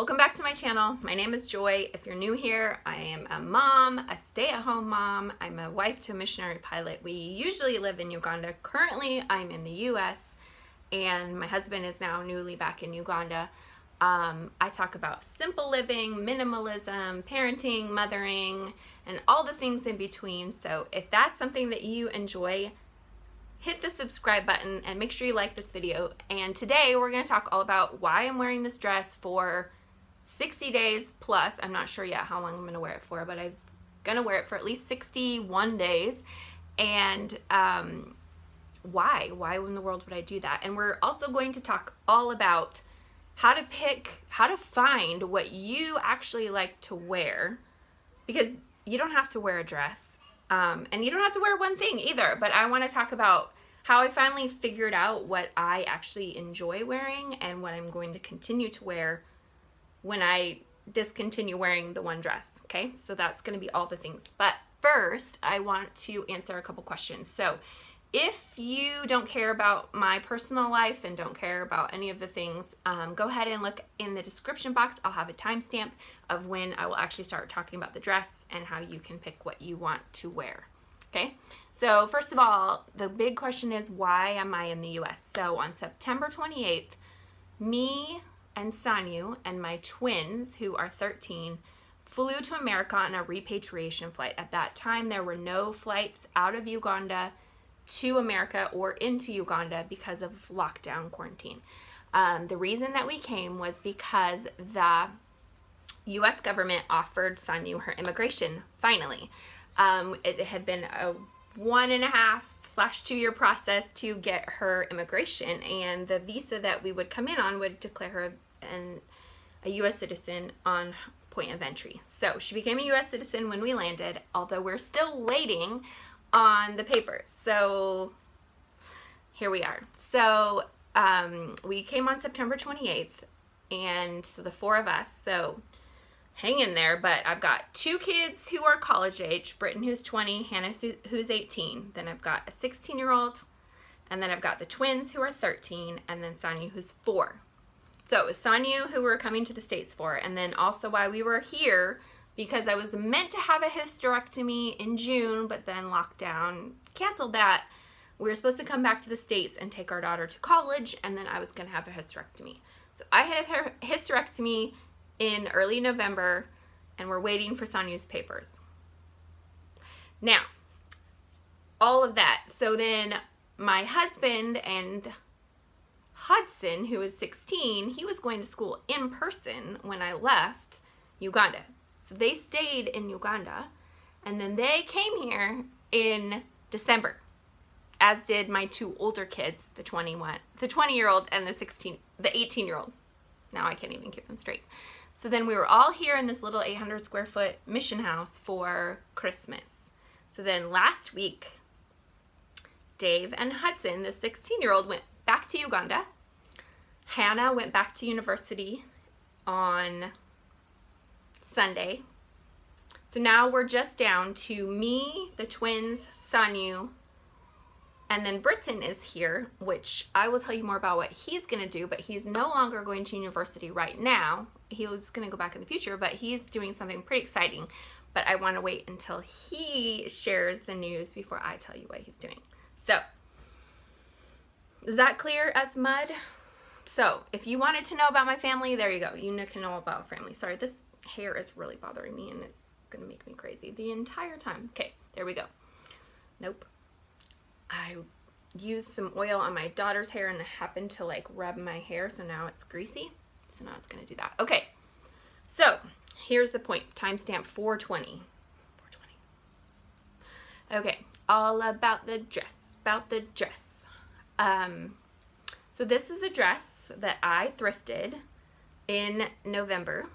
Welcome back to my channel. My name is Joy. If you're new here, I am a mom, a stay-at-home mom. I'm a wife to a missionary pilot. We usually live in Uganda. Currently, I'm in the U.S. and my husband is now newly back in Uganda. Um, I talk about simple living, minimalism, parenting, mothering, and all the things in between. So if that's something that you enjoy, hit the subscribe button and make sure you like this video. And today we're going to talk all about why I'm wearing this dress for 60 days plus. I'm not sure yet how long I'm going to wear it for, but I'm going to wear it for at least 61 days. And um, why? Why in the world would I do that? And we're also going to talk all about how to pick, how to find what you actually like to wear because you don't have to wear a dress um, and you don't have to wear one thing either, but I want to talk about how I finally figured out what I actually enjoy wearing and what I'm going to continue to wear when I discontinue wearing the one dress. Okay, so that's going to be all the things. But first, I want to answer a couple questions. So, if you don't care about my personal life and don't care about any of the things, um, go ahead and look in the description box. I'll have a timestamp of when I will actually start talking about the dress and how you can pick what you want to wear. Okay, so first of all, the big question is why am I in the US? So on September 28th, me and Sanyu and my twins, who are 13, flew to America on a repatriation flight. At that time, there were no flights out of Uganda to America or into Uganda because of lockdown quarantine. Um, the reason that we came was because the U.S. government offered Sanyu her immigration finally. Um, it had been a one and a half slash two year process to get her immigration and the visa that we would come in on would declare her an, a U.S. citizen on point of entry. So she became a U.S. citizen when we landed, although we're still waiting on the papers. So here we are. So um, we came on September 28th, and so the four of us, so hang in there, but I've got two kids who are college age, Britton who's 20, Hannah who's 18, then I've got a 16 year old, and then I've got the twins who are 13, and then Sanyu who's four. So it was Sanyu who we are coming to the States for, and then also why we were here because I was meant to have a hysterectomy in June, but then lockdown canceled that. We were supposed to come back to the States and take our daughter to college, and then I was going to have a hysterectomy. So I had a hysterectomy in early November, and we're waiting for Sanyu's papers. Now, all of that. So then my husband and Hudson, who was 16, he was going to school in person when I left Uganda. So they stayed in Uganda and then they came here in December, as did my two older kids, the 21, the 20 year old and the 16, the 18 year old. Now I can't even keep them straight. So then we were all here in this little 800 square foot mission house for Christmas. So then last week, Dave and Hudson, the 16 year old, went back to Uganda. Hannah went back to university on Sunday. So now we're just down to me, the twins, Sanyu, and then Britton is here, which I will tell you more about what he's going to do, but he's no longer going to university right now. He was going to go back in the future, but he's doing something pretty exciting. But I want to wait until he shares the news before I tell you what he's doing. So, is that clear as mud? So, if you wanted to know about my family, there you go. You can know about family. Sorry, this hair is really bothering me and it's gonna make me crazy the entire time. Okay, there we go. Nope. I used some oil on my daughter's hair and I happened to like rub my hair so now it's greasy. So now it's gonna do that. Okay, so here's the point. Timestamp 420. 420. Okay, all about the dress, about the dress. Um, so this is a dress that I thrifted in November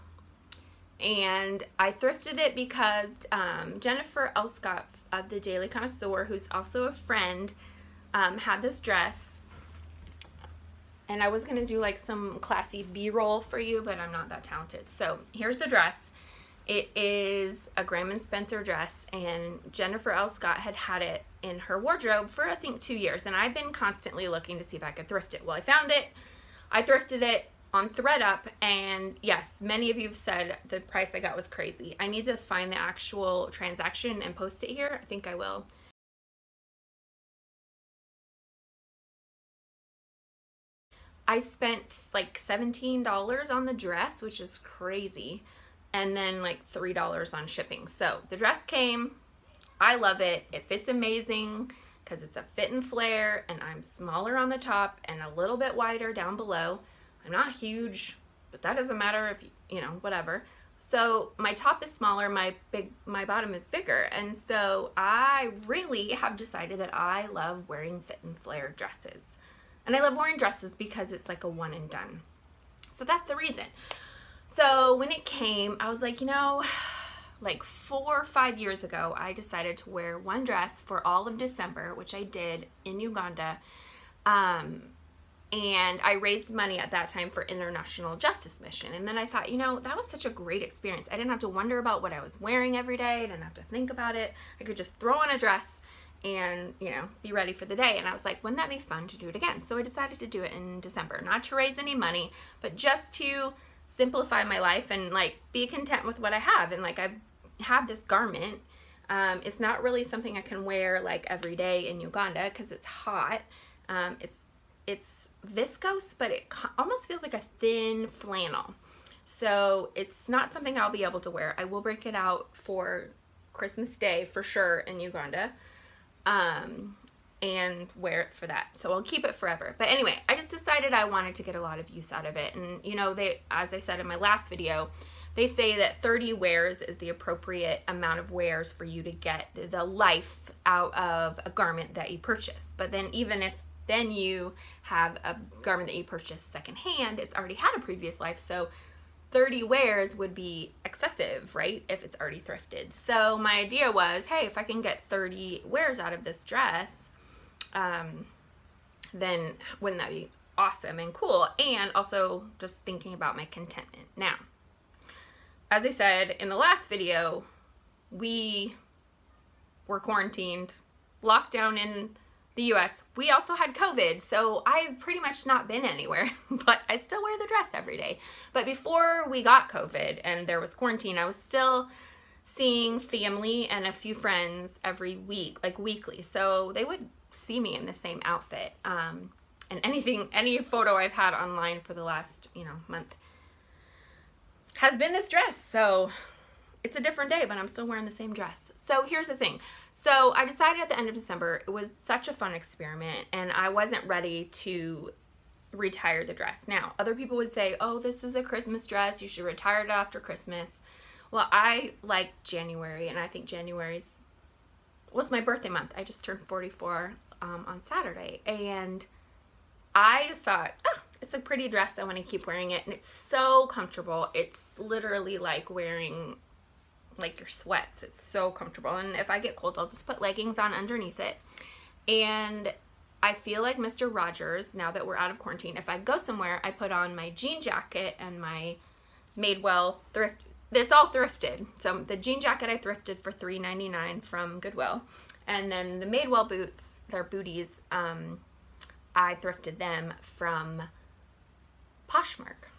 and I thrifted it because um, Jennifer L. Scott of the Daily Connoisseur, who's also a friend, um, had this dress. And I was going to do like some classy B-roll for you, but I'm not that talented. So here's the dress. It is a Graham & Spencer dress, and Jennifer L. Scott had had it in her wardrobe for, I think, two years. And I've been constantly looking to see if I could thrift it. Well, I found it. I thrifted it on ThredUp, and yes, many of you have said the price I got was crazy. I need to find the actual transaction and post it here. I think I will. I spent like $17 on the dress, which is crazy, and then like $3 on shipping. So the dress came, I love it. It fits amazing because it's a fit and flare and I'm smaller on the top and a little bit wider down below. I'm not huge, but that doesn't matter if, you, you know, whatever. So my top is smaller, my big, my bottom is bigger. And so I really have decided that I love wearing fit and flare dresses. And I love wearing dresses because it's like a one and done. So that's the reason. So when it came, I was like, you know, like four or five years ago, I decided to wear one dress for all of December, which I did in Uganda. Um, and I raised money at that time for International Justice Mission. And then I thought, you know, that was such a great experience. I didn't have to wonder about what I was wearing every day. I didn't have to think about it. I could just throw on a dress and, you know, be ready for the day. And I was like, wouldn't that be fun to do it again? So I decided to do it in December, not to raise any money, but just to simplify my life and like be content with what I have. And like I have this garment. Um, it's not really something I can wear like every day in Uganda because it's hot. Um, it's it's viscose, but it almost feels like a thin flannel. So it's not something I'll be able to wear. I will break it out for Christmas Day for sure in Uganda um, and wear it for that. So I'll keep it forever. But anyway, I just decided I wanted to get a lot of use out of it. And you know, they, as I said in my last video, they say that 30 wears is the appropriate amount of wears for you to get the life out of a garment that you purchase. But then even if then you have a garment that you purchased secondhand, it's already had a previous life. So 30 wears would be excessive, right? If it's already thrifted. So my idea was, hey, if I can get 30 wears out of this dress, um, then wouldn't that be awesome and cool? And also just thinking about my contentment. Now, as I said in the last video, we were quarantined, locked down in the US. We also had COVID, so I've pretty much not been anywhere, but I still wear the dress every day. But before we got COVID and there was quarantine, I was still seeing family and a few friends every week, like weekly. So they would see me in the same outfit. Um, and anything, any photo I've had online for the last, you know, month has been this dress. So it's a different day, but I'm still wearing the same dress. So here's the thing. So I decided at the end of December, it was such a fun experiment and I wasn't ready to retire the dress. Now, other people would say, oh, this is a Christmas dress. You should retire it after Christmas. Well, I like January and I think January's was my birthday month. I just turned 44 um, on Saturday and I just thought, oh, it's a pretty dress. I want to keep wearing it. And it's so comfortable. It's literally like wearing like your sweats. It's so comfortable. And if I get cold, I'll just put leggings on underneath it. And I feel like Mr. Rogers, now that we're out of quarantine, if I go somewhere, I put on my jean jacket and my Madewell thrift. It's all thrifted. So the jean jacket I thrifted for $3.99 from Goodwill. And then the Madewell boots, they're booties, um, I thrifted them from Poshmark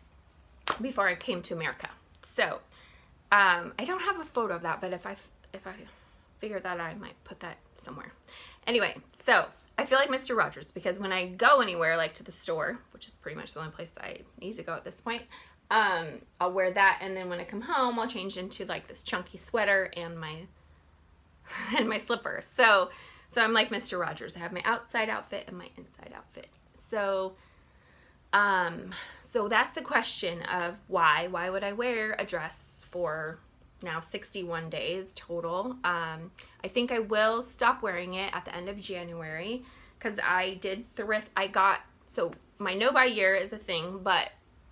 before I came to America. So um, I don't have a photo of that, but if I if I figure that out, I might put that somewhere. Anyway, so I feel like Mr. Rogers because when I go anywhere, like to the store, which is pretty much the only place I need to go at this point, um, I'll wear that, and then when I come home, I'll change into like this chunky sweater and my and my slippers. So so I'm like Mr. Rogers. I have my outside outfit and my inside outfit. So um, so that's the question of why. Why would I wear a dress for now 61 days total? Um, I think I will stop wearing it at the end of January because I did thrift. I got, so my no buy year is a thing, but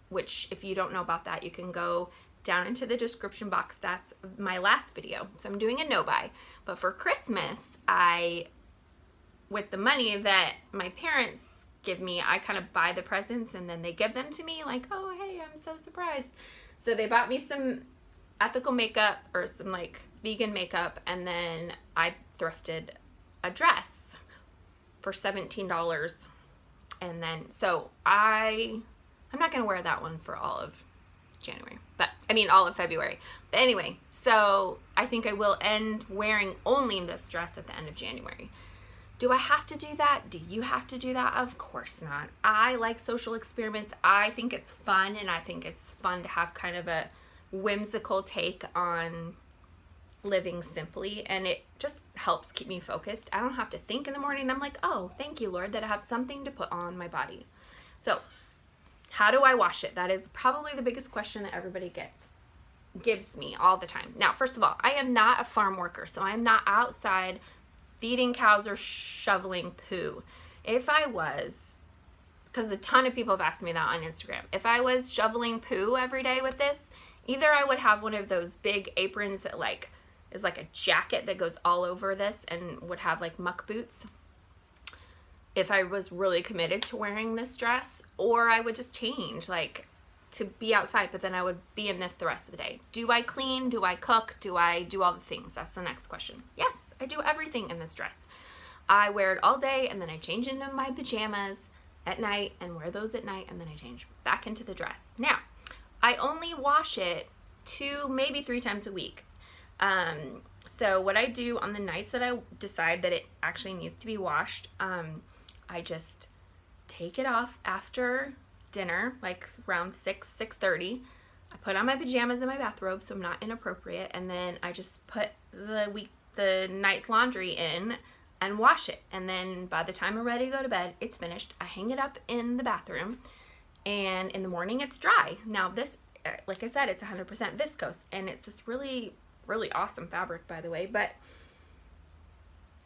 which if you don't know about that, you can go down into the description box. That's my last video. So I'm doing a no buy. But for Christmas, I, with the money that my parents give me, I kind of buy the presents and then they give them to me like, oh, hey, I'm so surprised. So they bought me some ethical makeup or some like vegan makeup and then I thrifted a dress for $17 and then so I I'm not gonna wear that one for all of January, but I mean all of February. But anyway, so I think I will end wearing only this dress at the end of January. Do I have to do that? Do you have to do that? Of course not. I like social experiments. I think it's fun and I think it's fun to have kind of a whimsical take on living simply and it just helps keep me focused. I don't have to think in the morning. I'm like, oh, thank you, Lord, that I have something to put on my body. So how do I wash it? That is probably the biggest question that everybody gets gives me all the time. Now, first of all, I am not a farm worker, so I'm not outside feeding cows or shoveling poo. If I was, because a ton of people have asked me that on Instagram, if I was shoveling poo every day with this, either I would have one of those big aprons that like is like a jacket that goes all over this and would have like muck boots if I was really committed to wearing this dress or I would just change like to be outside but then I would be in this the rest of the day. Do I clean? Do I cook? Do I do all the things? That's the next question. Yes, I do everything in this dress. I wear it all day and then I change into my pajamas at night and wear those at night and then I change back into the dress. Now, I only wash it two, maybe three times a week. Um, so what I do on the nights that I decide that it actually needs to be washed, um, I just take it off after dinner, like around 6, 6.30. I put on my pajamas and my bathrobe so I'm not inappropriate and then I just put the week the night's laundry in and wash it. And then by the time I'm ready to go to bed, it's finished. I hang it up in the bathroom and in the morning it's dry. Now this, uh, like I said, it's 100% viscose and it's this really really awesome fabric by the way, but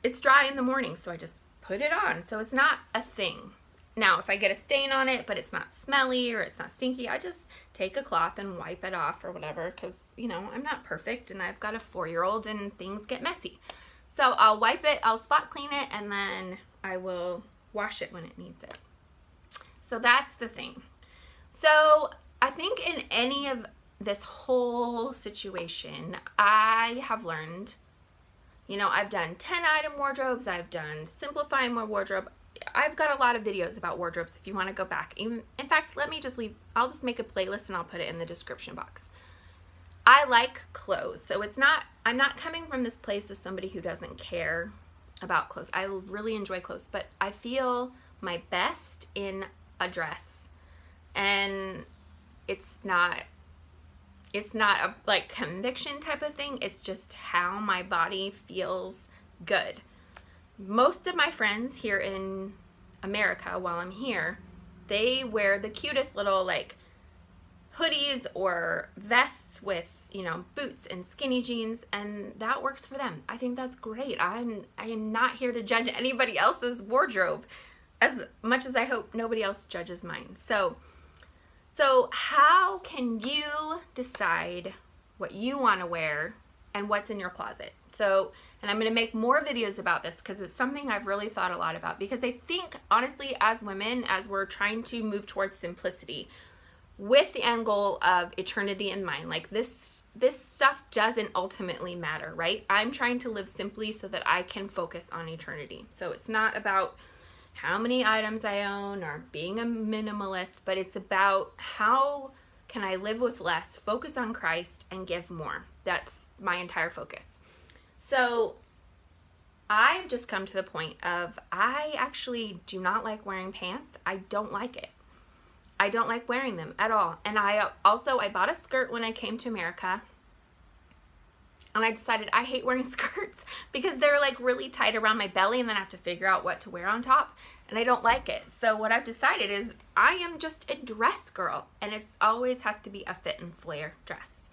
it's dry in the morning, so I just put it on. So it's not a thing. Now, if I get a stain on it, but it's not smelly or it's not stinky, I just take a cloth and wipe it off or whatever because, you know, I'm not perfect and I've got a four-year-old and things get messy. So I'll wipe it, I'll spot clean it, and then I will wash it when it needs it. So that's the thing. So I think in any of this whole situation, I have learned, you know, I've done 10 item wardrobes, I've done simplifying my wardrobe. I've got a lot of videos about wardrobes if you want to go back. in fact, let me just leave, I'll just make a playlist and I'll put it in the description box. I like clothes, so it's not, I'm not coming from this place as somebody who doesn't care about clothes. I really enjoy clothes, but I feel my best in a dress and it's not it's not a like conviction type of thing. It's just how my body feels good. Most of my friends here in America while I'm here, they wear the cutest little like hoodies or vests with you know boots and skinny jeans and that works for them i think that's great i'm i am not here to judge anybody else's wardrobe as much as i hope nobody else judges mine so so how can you decide what you want to wear and what's in your closet? So, and I'm going to make more videos about this because it's something I've really thought a lot about because I think honestly as women, as we're trying to move towards simplicity, with the end goal of eternity in mind like this this stuff doesn't ultimately matter right i'm trying to live simply so that i can focus on eternity so it's not about how many items I own or being a minimalist, but it's about how can I live with less, focus on Christ, and give more. That's my entire focus. So I've just come to the point of I actually do not like wearing pants. I don't like it. I don't like wearing them at all. And I also, I bought a skirt when I came to America and I decided I hate wearing skirts because they're like really tight around my belly and then I have to figure out what to wear on top and I don't like it. So what I've decided is I am just a dress girl and it always has to be a fit and flare dress.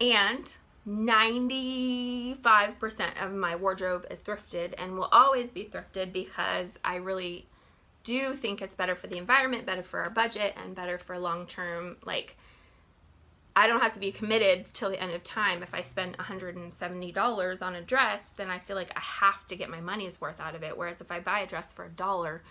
And 95% of my wardrobe is thrifted and will always be thrifted because I really do think it's better for the environment, better for our budget, and better for long-term like I don't have to be committed till the end of time. If I spend $170 on a dress, then I feel like I have to get my money's worth out of it. Whereas if I buy a dress for a dollar,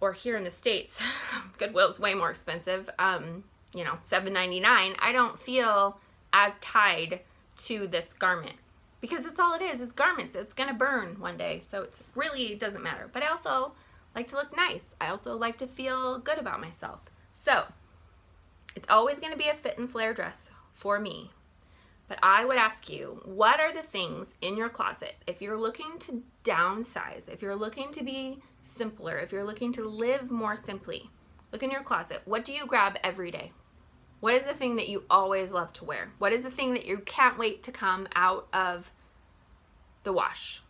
or here in the States, Goodwill's way more expensive, um, you know, $7.99, I don't feel as tied to this garment because that's all it is. It's garments. It's to burn one day. So it really doesn't matter. But I also like to look nice. I also like to feel good about myself. So it's always going to be a fit and flare dress for me. But I would ask you, what are the things in your closet? If you're looking to downsize, if you're looking to be simpler, if you're looking to live more simply, look in your closet. What do you grab every day? What is the thing that you always love to wear? What is the thing that you can't wait to come out of the wash?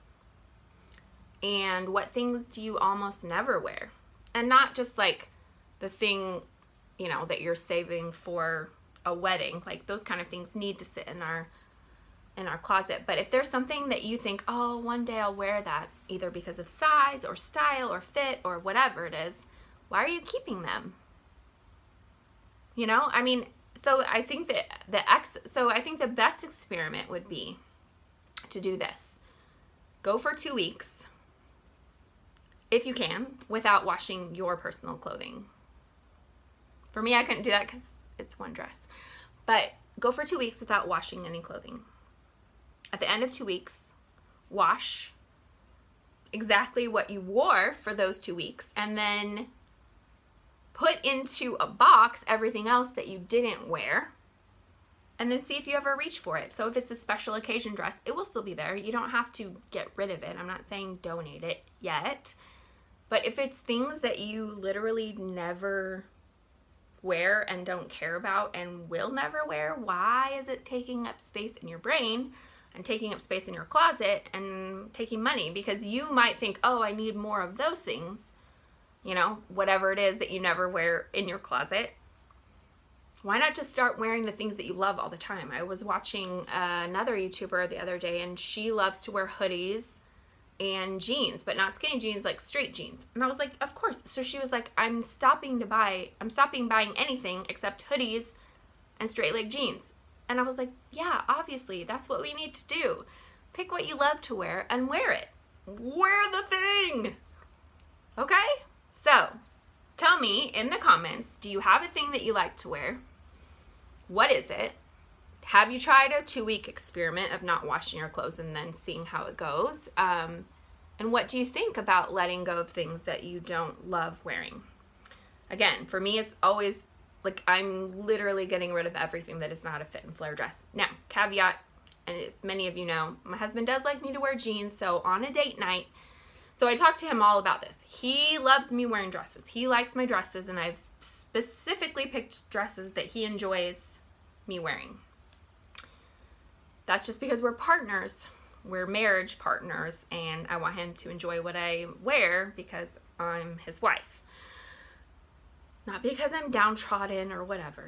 And what things do you almost never wear? And not just like the thing, you know, that you're saving for a wedding. Like those kind of things need to sit in our in our closet. But if there's something that you think, "Oh, one day I'll wear that," either because of size or style or fit or whatever it is, why are you keeping them? You know, I mean, so I think that the ex so I think the best experiment would be to do this. Go for 2 weeks if you can without washing your personal clothing. For me, I couldn't do that cuz it's one dress. But go for 2 weeks without washing any clothing. At the end of 2 weeks, wash exactly what you wore for those 2 weeks and then put into a box everything else that you didn't wear and then see if you ever reach for it. So if it's a special occasion dress, it will still be there. You don't have to get rid of it. I'm not saying donate it yet. But if it's things that you literally never wear and don't care about and will never wear, why is it taking up space in your brain and taking up space in your closet and taking money? Because you might think, oh, I need more of those things you know, whatever it is that you never wear in your closet. Why not just start wearing the things that you love all the time? I was watching another YouTuber the other day and she loves to wear hoodies and jeans, but not skinny jeans, like straight jeans. And I was like, of course. So she was like, I'm stopping to buy, I'm stopping buying anything except hoodies and straight leg jeans. And I was like, yeah, obviously, that's what we need to do. Pick what you love to wear and wear it. Wear the thing. Okay? So tell me in the comments, do you have a thing that you like to wear? What is it? Have you tried a two week experiment of not washing your clothes and then seeing how it goes? Um, and what do you think about letting go of things that you don't love wearing? Again, for me, it's always like I'm literally getting rid of everything that is not a fit and flare dress. Now, caveat, and as many of you know, my husband does like me to wear jeans, so on a date night, so I talked to him all about this. He loves me wearing dresses. He likes my dresses, and I've specifically picked dresses that he enjoys me wearing. That's just because we're partners. We're marriage partners, and I want him to enjoy what I wear because I'm his wife. Not because I'm downtrodden or whatever.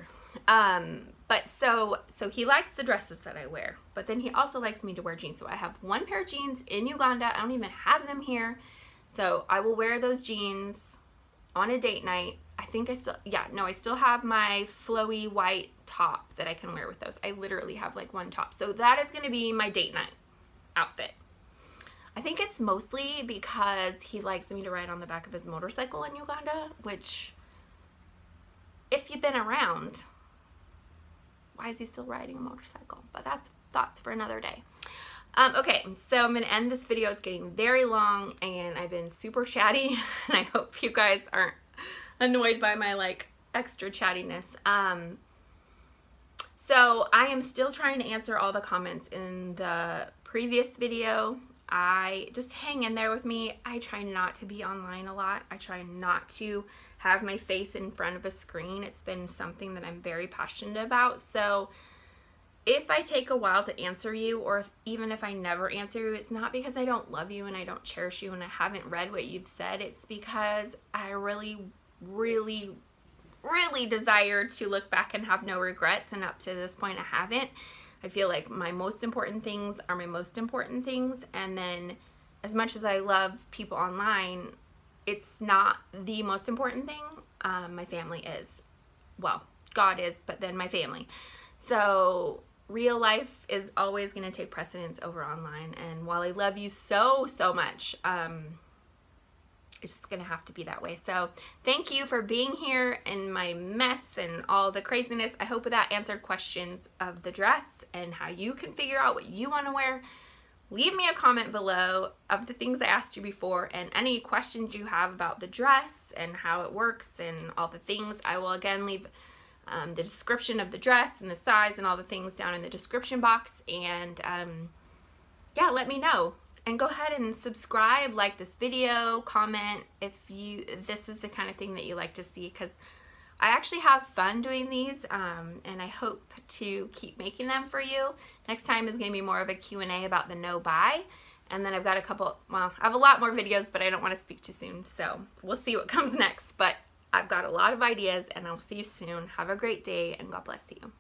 Um, but so so he likes the dresses that I wear, but then he also likes me to wear jeans. So I have one pair of jeans in Uganda. I don't even have them here. So I will wear those jeans on a date night. I think I still, yeah, no, I still have my flowy white top that I can wear with those. I literally have like one top. So that is going to be my date night outfit. I think it's mostly because he likes me to ride on the back of his motorcycle in Uganda, which if you've been around, why is he still riding a motorcycle? But that's thoughts for another day. Um, okay, so I'm going to end this video. It's getting very long and I've been super chatty and I hope you guys aren't annoyed by my like extra chattiness. Um, so I am still trying to answer all the comments in the previous video. I just hang in there with me. I try not to be online a lot. I try not to have my face in front of a screen. It's been something that I'm very passionate about. So if I take a while to answer you, or if, even if I never answer you, it's not because I don't love you and I don't cherish you and I haven't read what you've said. It's because I really, really, really desire to look back and have no regrets. And up to this point, I haven't. I feel like my most important things are my most important things. And then, as much as I love people online, it's not the most important thing. Um, my family is. Well, God is, but then my family. So real life is always going to take precedence over online. And while I love you so, so much, um, it's just to have to be that way. So thank you for being here in my mess and all the craziness. I hope that answered questions of the dress and how you can figure out what you want to wear leave me a comment below of the things I asked you before and any questions you have about the dress and how it works and all the things. I will again leave um, the description of the dress and the size and all the things down in the description box and um, yeah let me know and go ahead and subscribe like this video comment if you this is the kind of thing that you like to see because I actually have fun doing these um, and I hope to keep making them for you. Next time is going to be more of a Q&A about the no buy. And then I've got a couple, well, I have a lot more videos, but I don't want to speak too soon. So we'll see what comes next. But I've got a lot of ideas and I'll see you soon. Have a great day and God bless you.